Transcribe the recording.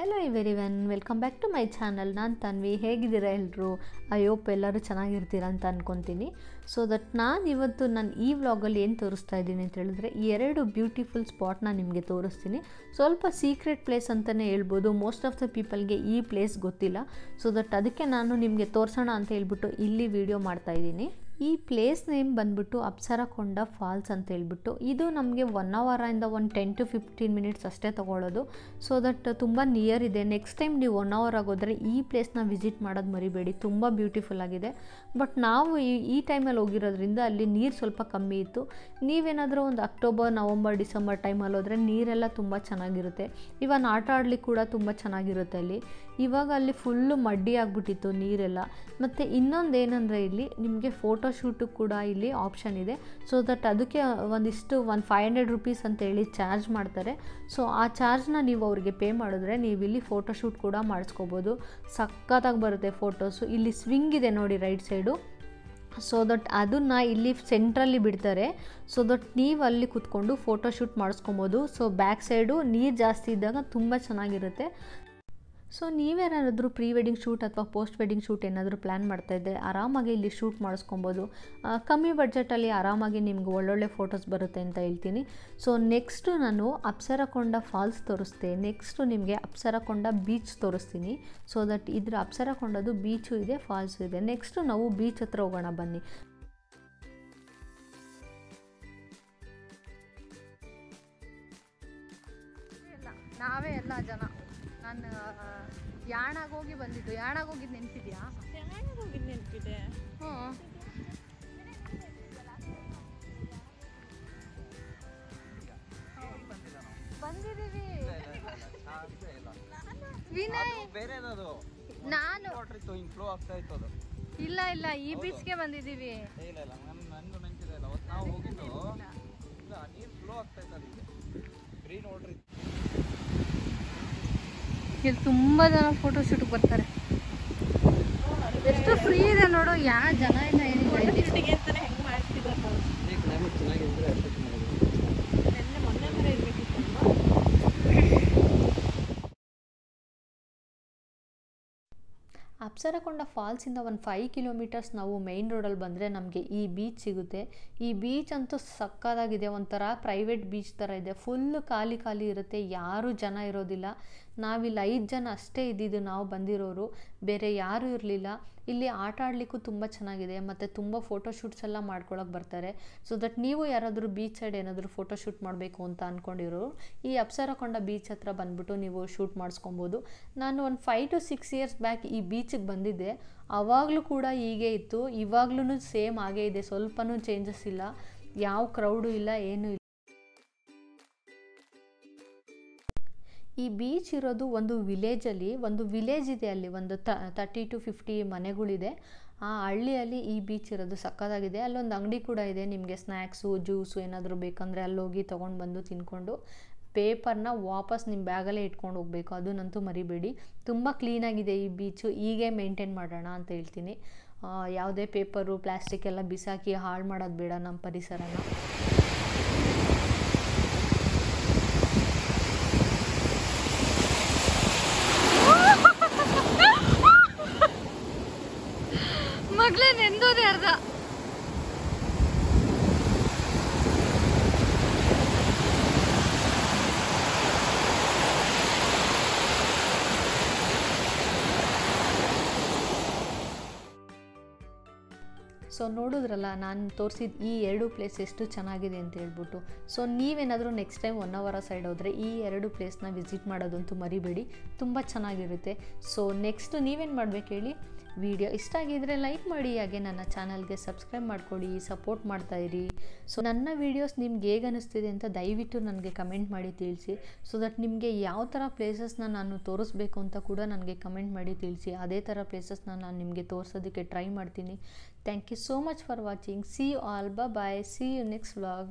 Hello everyone welcome back to my channel ನಾನು ತನ್ವಿ. ಹೇಗಿದ್ದೀರಾ ಎಲ್ಲರೂ ಐ ಹೋಪ್ ಎಲ್ಲರೂ ಚೆನ್ನಾಗಿರ್ತೀರ ಅಂತ ಅಂದ್ಕೊತೀನಿ ಸೊ ದಟ್ ನಾನು ಇವತ್ತು ನಾನು ಈ ವ್ಲಾಗಲ್ಲಿ ಏನು ತೋರಿಸ್ತಾ ಇದ್ದೀನಿ ಅಂತ ಹೇಳಿದ್ರೆ, ಈ ಎರಡು ಬ್ಯೂಟಿಫುಲ್ ಸ್ಪಾಟ್ನ ನಿಮಗೆ ತೋರಿಸ್ತೀನಿ. ಸ್ವಲ್ಪ ಸೀಕ್ರೆಟ್ ಪ್ಲೇಸ್ ಅಂತಲೇ ಹೇಳ್ಬೋದು. ಮೋಸ್ಟ್ ಆಫ್ ದ ಪೀಪಲ್ಗೆ ಈ ಪ್ಲೇಸ್ ಗೊತ್ತಿಲ್ಲ. ಸೊ ದಟ್ ಅದಕ್ಕೆ ನಾನು ನಿಮಗೆ ತೋರಿಸೋಣ ಅಂತ ಹೇಳ್ಬಿಟ್ಟು ಇಲ್ಲಿ ವಿಡಿಯೋ ಮಾಡ್ತಾ ಇದ್ದೀನಿ. ಈ ಪ್ಲೇಸ್ ನೇಮ್ ಬಂದ್ಬಿಟ್ಟು ಅಪ್ಸರಕೊಂಡ ಫಾಲ್ಸ್ ಅಂತ ಹೇಳ್ಬಿಟ್ಟು ಇದು ನಮಗೆ ಒನ್ ಅವರಿಂದ ಒಂದು ಟೆನ್ ಟು ಫಿಫ್ಟೀನ್ ಮಿನಿಟ್ಸ್ ಅಷ್ಟೇ ತೊಗೊಳ್ಳೋದು ಸೊ ದಟ್ ತುಂಬ ನಿಯರ್ ಇದೆ. ನೆಕ್ಸ್ಟ್ ಟೈಮ್ ನೀವು ಒನ್ ಅವರ್ ಆಗೋದ್ರೆ ಈ ಪ್ಲೇಸ್ನ ವಿಸಿಟ್ ಮಾಡೋದು ಮರಿಬೇಡಿ. ತುಂಬ ಬ್ಯೂಟಿಫುಲ್ ಆಗಿದೆ. ಬಟ್ ನಾವು ಈ ಈ ಟೈಮಲ್ಲಿ ಹೋಗಿರೋದ್ರಿಂದ ಅಲ್ಲಿ ನೀರು ಸ್ವಲ್ಪ ಕಮ್ಮಿ ಇತ್ತು. ನೀವೇನಾದರೂ ಒಂದು ಅಕ್ಟೋಬರ್ ನವಂಬರ್ ಡಿಸೆಂಬರ್ ಟೈಮಲ್ಲಿ ಹೋದರೆ ನೀರೆಲ್ಲ ತುಂಬ ಚೆನ್ನಾಗಿರುತ್ತೆ. ಇವನ್ ಆಟ ಆಡ್ಲಿಕ್ಕೆ ಕೂಡ ತುಂಬ ಚೆನ್ನಾಗಿರುತ್ತೆ ಅಲ್ಲಿ. ಇವಾಗ ಅಲ್ಲಿ ಫುಲ್ಲು ಮಡ್ಡಿ ಆಗಿಬಿಟ್ಟಿತ್ತು ನೀರೆಲ್ಲ. ಮತ್ತು ಇನ್ನೊಂದು ಏನಂದರೆ ಇಲ್ಲಿ ನಿಮಗೆ ಫೋಟೋ ಶೂಟು ಕೂಡ ಇಲ್ಲಿ ಆಪ್ಷನ್ ಇದೆ. ಸೊ ದಟ್ ಅದಕ್ಕೆ ಒಂದಿಷ್ಟು ಒಂದು ಫೈವ್ ಹಂಡ್ರೆಡ್ ರುಪೀಸ್ ಅಂತೇಳಿ ಚಾರ್ಜ್ ಮಾಡ್ತಾರೆ. ಸೊ ಆ ಚಾರ್ಜ್ನ ನೀವು ಅವರಿಗೆ ಪೇ ಮಾಡಿದ್ರೆ ನೀವು ಇಲ್ಲಿ ಫೋಟೋಶೂಟ್ ಕೂಡ ಮಾಡಿಸ್ಕೋಬೋದು. ಸಖತ್ತಾಗಿ ಬರುತ್ತೆ ಫೋಟೋಸು ಇಲ್ಲಿ ಸ್ವಿಂಗ್ ಇದೆ ನೋಡಿ ರೈಟ್ ಸೈಡು ಸೊ ದಟ್ ಅದನ್ನು ಇಲ್ಲಿ ಸೆಂಟ್ರಲ್ಲಿ ಬಿಡ್ತಾರೆ. ಸೊ ದಟ್ ನೀವು ಅಲ್ಲಿ ಕೂತ್ಕೊಂಡು ಫೋಟೋಶೂಟ್ ಮಾಡಿಸ್ಕೊಬೋದು. ಸೊ ಬ್ಯಾಕ್ ಸೈಡು ನೀರು ಜಾಸ್ತಿ ಇದ್ದಾಗ ತುಂಬ ಚೆನ್ನಾಗಿರುತ್ತೆ. ಸೊ ನೀವೇನಾದರೂ ಪ್ರೀ ವೆಡ್ಡಿಂಗ್ ಶೂಟ್ ಅಥವಾ ಪೋಸ್ಟ್ ವೆಡ್ಡಿಂಗ್ ಶೂಟ್ ಏನಾದರೂ ಪ್ಲ್ಯಾನ್ ಮಾಡ್ತಾಯಿದ್ದೆ ಆರಾಮಾಗಿ ಇಲ್ಲಿ ಶೂಟ್ ಮಾಡಿಸ್ಕೊಬೋದು. ಕಮ್ಮಿ ಬಡ್ಜೆಟಲ್ಲಿ ಆರಾಮಾಗಿ ನಿಮ್ಗೆ ಒಳ್ಳೊಳ್ಳೆ ಫೋಟೋಸ್ ಬರುತ್ತೆ ಅಂತ ಹೇಳ್ತೀನಿ. ಸೊ ನೆಕ್ಸ್ಟು ನಾನು ಅಪ್ಸರಕೊಂಡ ಫಾಲ್ಸ್ ತೋರಿಸ್ತೆ. ನೆಕ್ಸ್ಟು ನಿಮಗೆ ಅಪ್ಸರಕೊಂಡ ಬೀಚ್ ತೋರಿಸ್ತೀನಿ. ಸೊ ದಟ್ ಇದ್ರ ಅಪ್ಸರಕೊಂಡದು ಬೀಚು ಇದೆ ಫಾಲ್ಸು ಇದೆ. ನೆಕ್ಸ್ಟು ನಾವು ಬೀಚ್ ಹತ್ರ ಹೋಗೋಣ ಬನ್ನಿ. ನಾವೇ ಎಲ್ಲ ಜನ. ನಾನು ಯಾಣಾಗ ಹೋಗಿ ಬಂದಿದ್ದು. ಯಾಣಾಗ ಹೋಗಿದ್ದು ನೆನ್ಪಿದ್ಯಾ? ಹೋಗಿದ್ ನೆನಪಿದೆ? ಹ್ಞೂ ಬಂದಿದ್ದೀವಿ. ವಿನಯ್ ಬೇರೆದದು ನಾನು ವಾಟರ್ ಇತ್ತು ಹಿಂಗ್ ಫ್ಲೋ ಆಗ್ತಾ ಇತ್ತು ಅದು ಇಲ್ಲ ಇಲ್ಲ ಈ ಬೀಚ್ಗೆ ಬಂದಿದ್ದೀವಿ. ಏ, ಇಲ್ಲ ಇಲ್ಲ ನನ್ ನಂದು ನೆನಪಿದೆ ಇಲ್ಲ ಅವತ್ತು ನಾವು ಹೋಗಿದ್ದು. ಇಲ್ಲ. ನೀರು ಫ್ಲೋ ಆಗ್ತಾ ಇತ್ತು ಅದಕ್ಕೆ ಗ್ರೀನ್ ವಾಟರ್ ಇತ್ತು. ಇಲ್ಲಿ ತುಂಬ ಜನ ಫೋಟೋ ಶೂಟ್ಗೆ ಬರ್ತಾರೆ. ಎಷ್ಟು ಫ್ರೀ ಇದೆ ನೋಡು ಯಾವ ಜನ ಇಲ್ಲ ಅಪ್ಸರಕೊಂಡ ಫಾಲ್ಸಿಂದ ಒಂದು ಫೈವ್ ಕಿಲೋಮೀಟರ್ಸ್ ನಾವು ಮೈನ್ ರೋಡಲ್ಲಿ ಬಂದರೆ ನಮಗೆ ಈ ಬೀಚ್ ಸಿಗುತ್ತೆ. ಈ ಬೀಚ್ ಅಂತೂ ಸಕ್ಕದಾಗಿದೆ ಒಂಥರ ಪ್ರೈವೇಟ್ ಬೀಚ್ ಥರ ಇದೆ. ಫುಲ್ ಖಾಲಿ ಖಾಲಿ ಇರುತ್ತೆ ಯಾರೂ ಜನ ಇರೋದಿಲ್ಲ. ನಾವಿಲ್ಲಿ ಐದು ಜನ ಅಷ್ಟೇ ಇದ್ದಿದ್ದು ನಾವು ಬಂದಿರೋರು. ಬೇರೆ ಯಾರೂ ಇರಲಿಲ್ಲ. ಇಲ್ಲಿ ಆಟ ಆಡಲಿಕ್ಕೂ ತುಂಬ ಚೆನ್ನಾಗಿದೆ. ಮತ್ತು ತುಂಬ ಫೋಟೋ ಶೂಟ್ಸ್ ಎಲ್ಲ ಮಾಡ್ಕೊಳಕ್ಕೆ ಬರ್ತಾರೆ. ಸೊ ದಟ್ ನೀವು ಯಾರಾದರೂ ಬೀಚ್ ಸೈಡ್ ಏನಾದರೂ ಫೋಟೋ ಶೂಟ್ ಮಾಡಬೇಕು ಅಂತ ಅಂದ್ಕೊಂಡಿರೋರು ಈ ಅಪ್ಸರಕೊಂಡ ಬೀಚ್ ಹತ್ರ ಬಂದ್ಬಿಟ್ಟು ನೀವು ಶೂಟ್ ಮಾಡಿಸ್ಕೊಬೋದು. ನಾನು ಒಂದು five to six years back ಈ ಬೀಚಿಗೆ ಬಂದಿದ್ದೆ. ಆವಾಗಲೂ ಕೂಡ ಹೀಗೆ ಇತ್ತು. ಇವಾಗ್ಲೂ ಸೇಮ್ ಆಗೇ ಇದೆ. ಸ್ವಲ್ಪನೂ ಚೇಂಜಸ್ ಇಲ್ಲ. ಯಾವ ಕ್ರೌಡು ಇಲ್ಲ, ಏನೂ ಈ ಬೀಚ್ ಇರೋದು ಒಂದು ವಿಲೇಜಲ್ಲಿ ಒಂದು ವಿಲೇಜ್ ಇದೆ ಅಲ್ಲಿ, ಒಂದು ತರ್ಟಿ ಟು ಫಿಫ್ಟಿ ಮನೆಗಳಿದೆ. ಆ ಹಳ್ಳಿಯಲ್ಲಿ ಈ ಬೀಚ್ ಇರೋದು ಸಕ್ಕತ್ತಾಗಿದೆ. ಅಲ್ಲೊಂದು ಅಂಗಡಿ ಕೂಡ ಇದೆ, ನಿಮಗೆ ಸ್ನ್ಯಾಕ್ಸು ಜ್ಯೂಸು ಏನಾದರೂ ಬೇಕಂದರೆ ಅಲ್ಲೋಗಿ ತೊಗೊಂಡು ಬಂದು ತಿನ್ಕೊಂಡು ಪೇಪರ್ನ ವಾಪಸ್ ನಿಮ್ಮ ಬ್ಯಾಗಲ್ಲೇ ಇಟ್ಕೊಂಡು ಹೋಗಬೇಕು. ಅದನ್ನಂತೂ ಮರಿಬೇಡಿ. ತುಂಬ ಕ್ಲೀನಾಗಿದೆ ಈ ಬೀಚು ಹೀಗೆ ಮೇಂಟೈನ್ ಮಾಡೋಣ ಅಂತ ಹೇಳ್ತೀನಿ. ಯಾವುದೇ ಪೇಪರು ಪ್ಲಾಸ್ಟಿಕ್ ಎಲ್ಲ ಬಿಸಾಕಿ ಹಾಳು ಮಾಡೋದು ಬೇಡ ನಮ್ಮ ಪರಿಸರನ. ನೆಂದೋದೆ ಅರ್ಧ. ಸೊ ನೋಡಿದ್ರಲ್ಲ, ನಾನು ತೋರಿಸಿದ ಈ ಎರಡು ಪ್ಲೇಸ್ ಎಷ್ಟು ಚೆನ್ನಾಗಿದೆ ಅಂತ ಹೇಳ್ಬಿಟ್ಟು. ಸೊ ನೀವೇನಾದರೂ next time one hour side ಹೋದರೆ ಈ ಎರಡು ಪ್ಲೇಸ್ನ ವಿಸಿಟ್ ಮಾಡೋದಂತೂ ಮರಿಬೇಡಿ. ತುಂಬ ಚೆನ್ನಾಗಿರುತ್ತೆ. ಸೊ ನೆಕ್ಸ್ಟ್ ನೀವೇನು ಮಾಡಬೇಕು ಹೇಳಿ? ವಿಡಿಯೋ ಇಷ್ಟ ಆಗಿದ್ರೆ ಲೈಕ್ ಮಾಡಿ, ಹಾಗೆ ನನ್ನ ಚಾನಲ್ಗೆ ಸಬ್ಸ್ಕ್ರೈಬ್ ಮಾಡ್ಕೊಳ್ಳಿ ಸಪೋರ್ಟ್ ಮಾಡ್ತಾಯಿರಿ ಸೊ ನನ್ನ ವೀಡಿಯೋಸ್ ನಿಮ್ಗೆ ಹೇಗೆ ಅನ್ನಿಸ್ತಿದೆ ಅಂತ ದಯವಿಟ್ಟು ನನಗೆ ಕಮೆಂಟ್ ಮಾಡಿ ತಿಳಿಸಿ. ಸೊ ದಟ್ ನಿಮಗೆ ಯಾವ ಥರ ಪ್ಲೇಸಸ್ನ ನಾನು ತೋರಿಸ್ಬೇಕು ಅಂತ ಕೂಡ ನನಗೆ ಕಮೆಂಟ್ ಮಾಡಿ ತಿಳಿಸಿ. ಅದೇ ಥರ ಪ್ಲೇಸಸ್ನ ನಾನು ನಿಮಗೆ ತೋರಿಸೋದಕ್ಕೆ ಟ್ರೈ ಮಾಡ್ತೀನಿ. Thank you so much for watching see you all bye see you next vlog